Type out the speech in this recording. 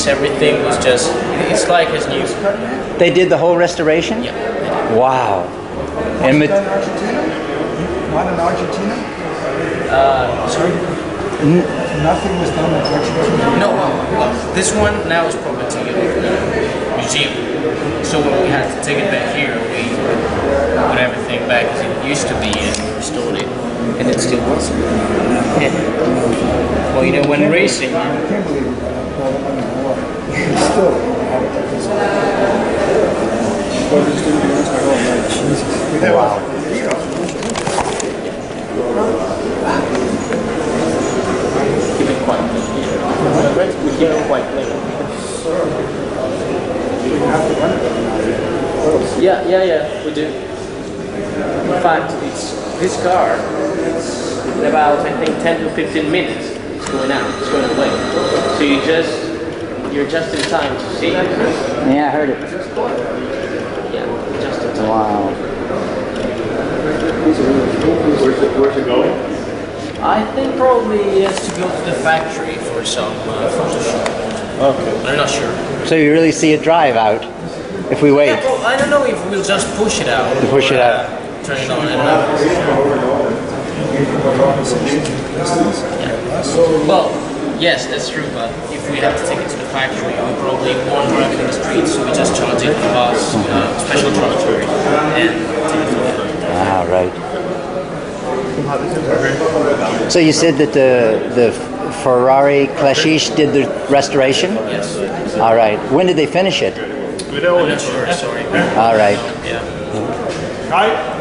base, everything was just. It's like as new. They did the whole restoration? Yeah. Wow. And Not ma- in Argentina? Not in Argentina? Uh, sorry. Nothing was done in Argentina? No, well, well, this one now is property of the museum. So when we had to take it back here, we put everything back as it used to be and restored it, and it still works. Well, you know, when racing, I can't believe it. Wow. Yeah, yeah, yeah, we do. In fact, it's this car. It's in about I think 10 to 15 minutes. It's going out. It's going away. So you just you're just in time to see. Yeah, Yeah, I heard it. Yeah, just in time. Wow. Where's it, where's it going? I think probably he has to go to the factory for some uh, photo shoot. Okay. I'm not sure. So you really see it drive out if we wait. Yeah, well, I don't know if we'll just push it out. Push or, it out. uh, turn it on and out. Well, yes, that's true, but if we have to take it to the factory, we probably won't drive it in the streets, so we just charge it the bus, uh, special transfer, and take it from there. Ah, right. So you said that the the Ferrari Classiche did the restoration? Yes. All right. When did they finish it? We know I'm not sure, sorry. All right. Yeah. Right?